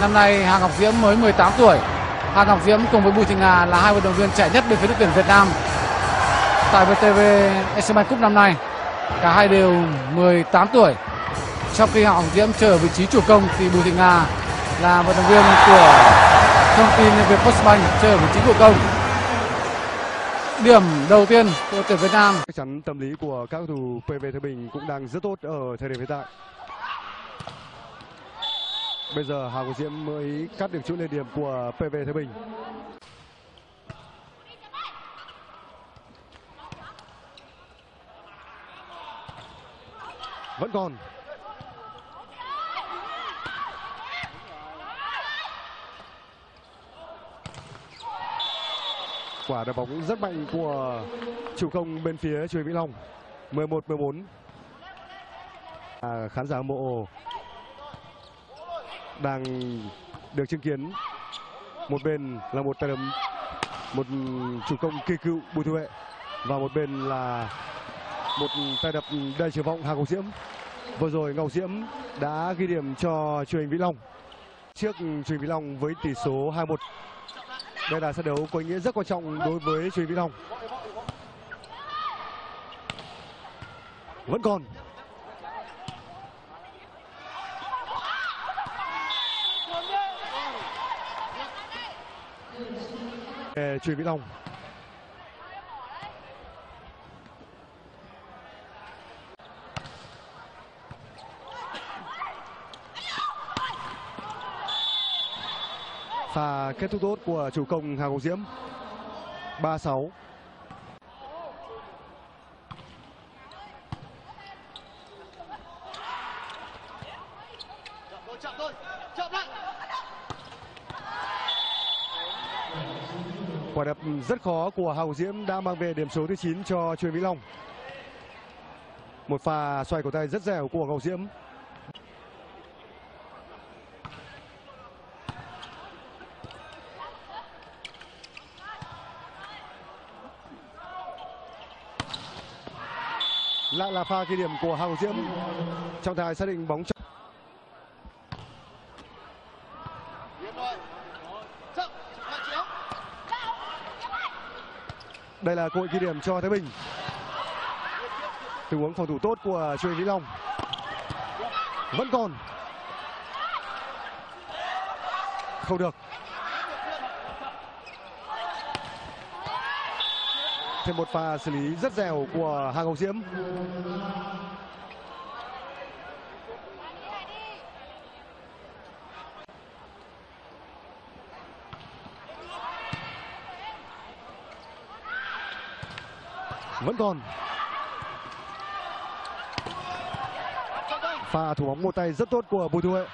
Năm nay Hà Ngọc Diễm mới 18 tuổi. Hà Ngọc Diễm cùng với Bùi Thị Nga là hai vận động viên trẻ nhất bên phía đội tuyển Việt Nam tại VTV Asian Cup năm nay. Cả hai đều 18 tuổi. Trong khi Hà Ngọc Diễm chờ vị trí chủ công thì Bùi Thị Nga là vận động viên của thông tin về Postbank chờ vị trí chủ công. Điểm đầu tiên của tuyển Việt Nam chắc chắn tâm lý của các cầu thủ PV Thái Bình cũng đang rất tốt ở thời điểm hiện tại. Bây giờ Hà Quốc Diễm mới cắt được chuỗi lên điểm của PV Thái Bình. Vẫn còn. Quả đá bóng rất mạnh của chủ công bên phía Truyền Vĩnh Long. 11-14. À, khán giả mộ đang được chứng kiến một bên là một tay đấm, một chủ công kỳ cựu Bùi Thu hệ và một bên là một tay đập đầy triển vọng Hà Ngọc Diễm. Vừa rồi Ngọc Diễm đã ghi điểm cho Truyền Vĩ Long trước Truyền Vĩ Long với tỷ số 2-1. Đây là trận đấu có ý nghĩa rất quan trọng đối với Truyền Vĩ Long. Vẫn còn về Truyền Vĩnh Long. Pha kết thúc tốt của chủ công Hà Ngọc Diễm. 3-6. Quả đập rất khó của hào Diễm đã mang về điểm số thứ 9 cho Truyền mỹ Long. Một pha xoay cổ tay rất dẻo của hào Diễm. Lại là pha ghi điểm của hào Diễm. Trọng tài xác định bóng trong đây là cơ hội ghi điểm cho Thái Bình. Tình huống phòng thủ tốt của Trương Vĩ Long. Vẫn còn. Không được. Thêm một pha xử lý rất dẻo của Hà Ngọc Diễm. Vẫn còn. Pha thủ bóng một tay rất tốt của bùi thu huệ.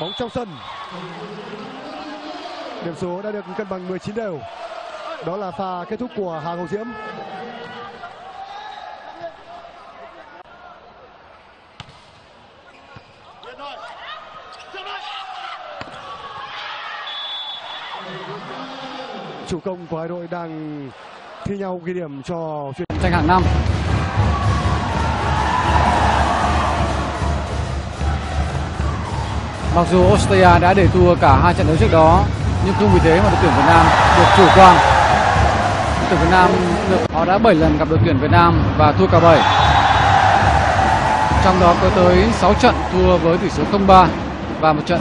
Bóng trong sân. Điểm số đã được cân bằng 19 đều. Đó là pha kết thúc của hà ngọc diễm. Chủ công của hai đội đang thi nhau ghi điểm cho chuyên tranh hạng năm Mặc dù Australia đã để thua cả hai trận đấu trước đó, nhưng không vì thế mà đội tuyển Việt Nam được chủ quan. Đội tuyển Việt Nam được họ đã 7 lần gặp đội tuyển Việt Nam và thua cả 7. Trong đó có tới 6 trận thua với tỷ số 0-3 và một trận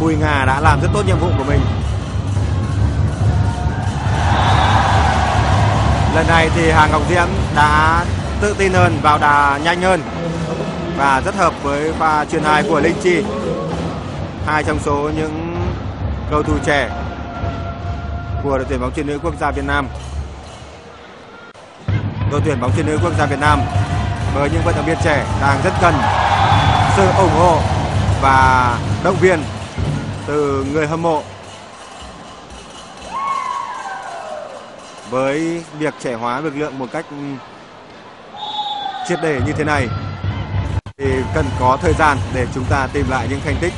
Bùi Ngà đã làm rất tốt nhiệm vụ của mình. Lần này thì Hà Ngọc Diễm đã tự tin hơn, vào đà nhanh hơn và rất hợp với pha truyền hai của Linh Chi. Hai trong số những cầu thủ trẻ của đội tuyển bóng chuyền nữ quốc gia Việt Nam. Đội tuyển bóng chuyền nữ quốc gia Việt Nam với những vận động viên trẻ đang rất cần sự ủng hộ và động viên từ người hâm mộ với việc trẻ hóa lực lượng một cách ừ, triệt để như thế này thì cần có thời gian để chúng ta tìm lại những thành tích.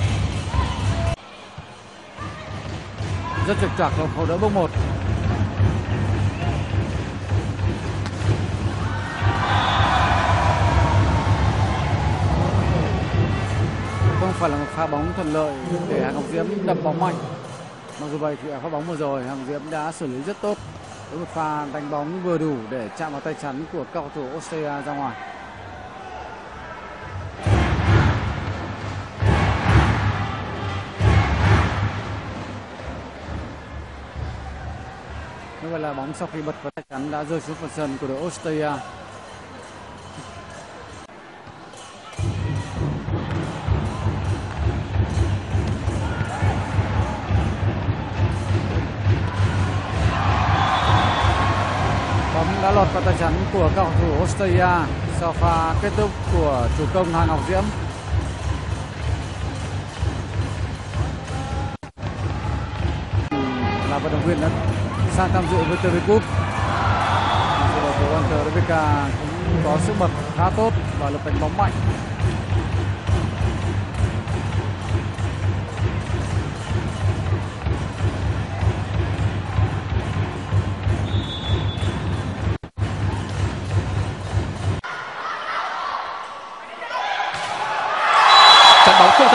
Rất trật trạc trong khẩu đỡ bước một. Không phải là một pha bóng thuận lợi để hàng diễm đập bóng mạnh. Mặc dù vậy thì ở pha bóng vừa rồi, hàng diễm đã xử lý rất tốt với một pha đánh bóng vừa đủ để chạm vào tay chắn của cầu thủ Australia ra ngoài. Như vậy là bóng sau khi bật vào tay chắn đã rơi xuống phần sân của đội Australia. Bóng đã tay chắn của cầu thủ Australia sau pha kết thúc của chủ công Hà Ngọc Diễm. Là vận động viên đã sang tham dự với VTV Cup. Sự đầu của Hunter Rebecca cũng có sức bật khá tốt và lực đánh bóng mạnh.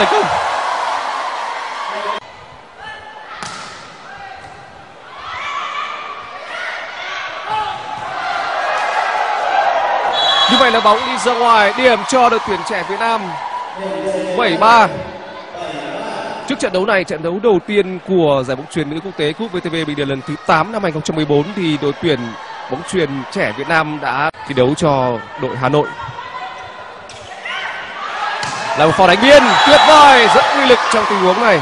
Thành công. Như vậy là bóng đi ra ngoài điểm cho đội tuyển trẻ Việt Nam 7-3 Trước trận đấu này, trận đấu đầu tiên của giải bóng chuyền nữ quốc tế Cúp VTV Bình Điền lần thứ 8 năm 2014 thì đội tuyển bóng chuyền trẻ Việt Nam đã thi đấu cho đội Hà Nội là một pha đánh biên tuyệt vời, rất uy lực trong tình huống này.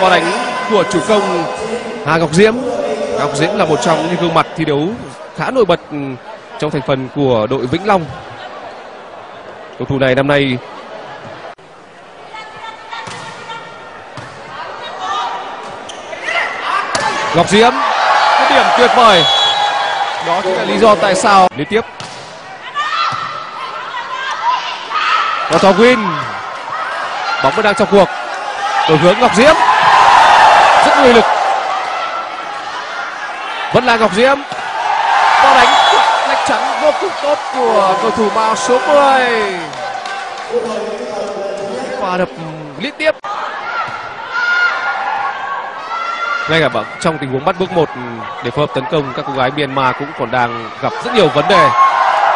Pha đánh của chủ công Hà Ngọc Diễm. Ngọc Diễm là một trong những gương mặt thi đấu khá nổi bật ừ, trong thành phần của đội Vĩnh Long. Cầu thủ này năm nay Ngọc Diễm cái điểm tuyệt vời. Đó chính là lý do tại sao. Liên tiếp. Và Thọ Win bóng vẫn đang trong cuộc. Đổi hướng Ngọc Diễm. Rất uy lực. Vẫn là Ngọc Diễm. Pha đánh lách chắn vô cùng tốt của cầu thủ bao số 10 và đập liên tiếp. Ngay cả bậc trong tình huống bắt bước một, để phối hợp tấn công các cô gái Myanmar cũng còn đang gặp rất nhiều vấn đề.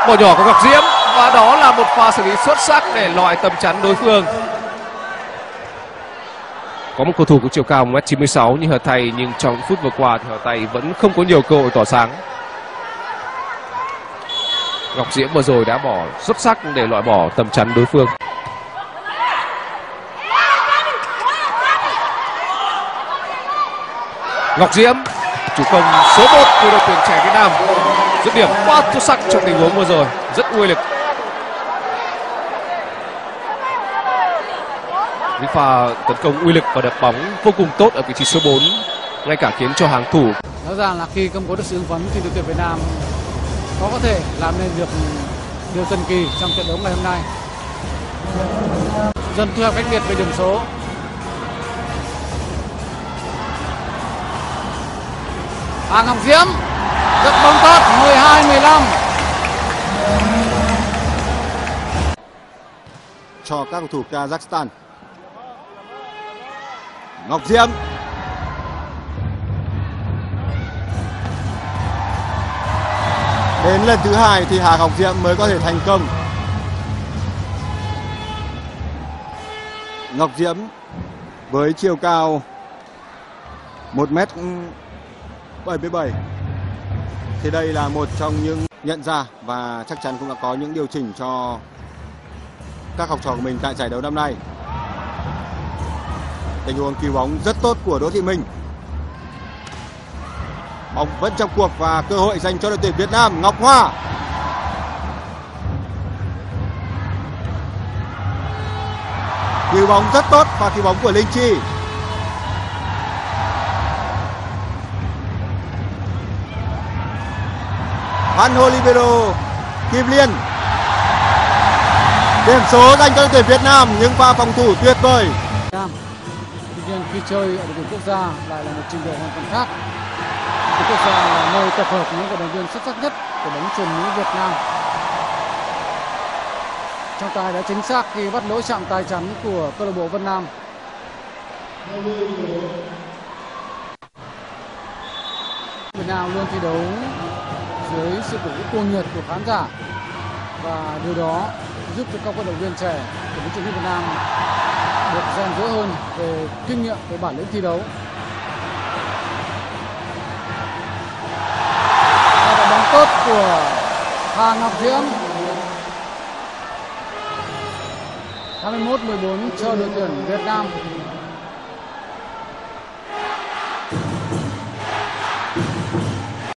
Bỏ nhỏ của Ngọc Diễm và đó là một pha xử lý xuất sắc để loại tầm chắn đối phương. Có một cầu thủ có chiều cao 1m96 như Hà Thầy nhưng trong phút vừa qua thì Hà Thầy vẫn không có nhiều cơ hội tỏa sáng. Ngọc Diễm vừa rồi đã bỏ xuất sắc để loại bỏ tầm chắn đối phương. Ngọc Diễm, chủ công số 1 của đội tuyển trẻ Việt Nam, dứt điểm quá xuất sắc trong tình huống vừa rồi, rất uy lực. Những pha tấn công uy lực và đập bóng vô cùng tốt ở vị trí số 4 ngay cả khiến cho hàng thủ Rõ ràng là khi không có được sự hưng phấn thì đội tuyển Việt Nam có có thể làm nên được điều thần kỳ trong trận đấu ngày hôm nay. Dần thu hẹp cách biệt về điểm số. Hà Ngọc Diễm rất bóng tốt 12 15. cho các cầu thủ Kazakhstan. Ngọc Diễm Đến lần thứ hai thì Hà Ngọc Diễm mới có thể thành công. Ngọc Diễm với chiều cao 1m77 thì đây là một trong những nhận ra và chắc chắn cũng đã có những điều chỉnh cho các học trò của mình tại giải đấu năm nay. Tình huống cứu bóng rất tốt của Đỗ Thị Minh. Bóng vẫn trong cuộc và cơ hội dành cho đội tuyển Việt Nam Ngọc Hoa. Cứu bóng rất tốt và cứu bóng của Linh Chi. Văn Libero, Kim Liên. Điểm số dành cho đội tuyển Việt Nam nhưng pha phòng thủ tuyệt vời. Nhiên khi chơi ở đội tuyển quốc gia lại là một trình độ hoàn toàn khác. Đội quốc gia là nơi tập hợp những vận động viên xuất sắc nhất của bóng chuyền nữ Việt Nam. Trọng tài đã chính xác khi bắt lỗi chạm tay chắn của câu lạc bộ Vân Nam Việt Nam luôn thi đấu dưới sự cổ vũ cuồng nhiệt của khán giả và điều đó giúp cho các vận động viên trẻ của bóng chuyền Việt Nam được rèn rũa hơn về kinh nghiệm, về bản lĩnh thi đấu. Và bóng tốt của Hà Ngọc Diễm 21-14 cho đội tuyển Việt Nam